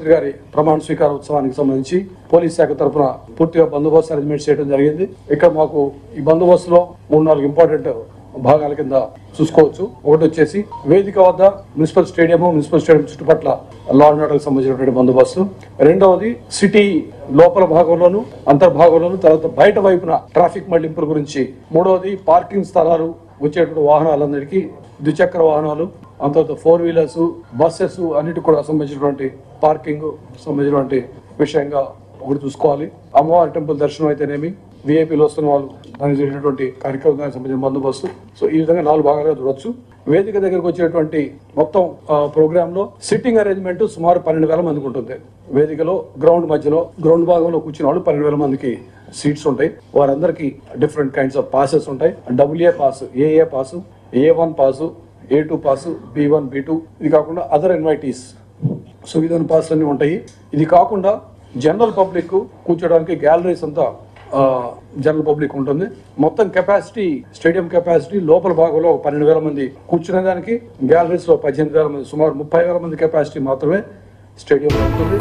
ముఖ్యమంత్రి గారి ప్రమాణ స్వీకార ఉత్సవానికి సంబంధించి పోలీస్ శాఖ తరఫున పూర్తిగా బందోబస్తు అరేంజ్మెంట్ చేయడం జరిగింది. ఇక్కడ మాకు ఈ బందోబస్తులో మూడు నాలుగు ఇంపార్టెంట్ భాగాల కింద చూసుకోవచ్చు. ఒకటి వచ్చేసి వేదిక వద్ద మున్సిపల్ స్టేడియం మున్సిపల్ స్టేడియం చుట్టుపట్ల లా అండ్ సంబంధించినటువంటి బందోబస్తు. రెండవది సిటీ లోపల భాగంలోను అంతర్భాగంలోను తర్వాత బయట వైపున ట్రాఫిక్ మళ్ళింపుల గురించి. మూడవది పార్కింగ్ స్థలాలు వచ్చేటువంటి వాహనాలందరికీ ద్విచక్ర వాహనాలు అంత ఫోర్ వీలర్స్ బస్సెస్ అన్నిటి కూడా సంబంధించినటువంటి పార్కింగ్ సంబంధించినటువంటి విషయంగా ఒకటి చూసుకోవాలి. అమ్మవారి టెంపుల్ దర్శనం అయితేనేమి విఐపీలు వస్తున్న వాళ్ళు దానికి జరిగినటువంటి కార్యక్రమం సంబంధించిన బందోబస్తు. సో ఈ విధంగా నాలుగు భాగాలుగా చూడొచ్చు. వేదిక దగ్గరకు వచ్చేటువంటి మొత్తం ప్రోగ్రామ్లో సిట్టింగ్ అరేంజ్మెంట్ సుమారు పన్నెండు వేల మందికి ఉంటుంది. వేదికలో గ్రౌండ్ మధ్యలో గ్రౌండ్ భాగంలో కూర్చున్న వాళ్ళు పన్నెండు వేల మందికి సీట్స్ ఉంటాయి. వారందరికీ డిఫరెంట్ కైండ్స్ ఆఫ్ పాసెస్ ఉంటాయి. WA pass AA pass A one pass A two pass B one B two ఇది కాకుండా అదర్ ఇన్వైటీస్ సో విధాన పాస్ అన్ని ఉంటాయి. ఇది కాకుండా జనరల్ పబ్లిక్ కూర్చోడానికి గ్యాలరీస్ అంతా జనరల్ పబ్లిక్ ఉంటుంది. మొత్తం కెపాసిటీ స్టేడియం కెపాసిటీ లోపల భాగంలో పన్నెండు వేల మంది కూర్చునే దానికి గ్యాలరీస్లో పద్దెనిమిది వేల మంది సుమారు ముప్పై వేల మంది కెపాసిటీ మాత్రమే స్టేడియం ఉంటుంది.